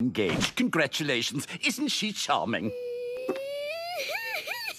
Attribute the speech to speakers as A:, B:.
A: Engaged. Congratulations. Isn't she charming?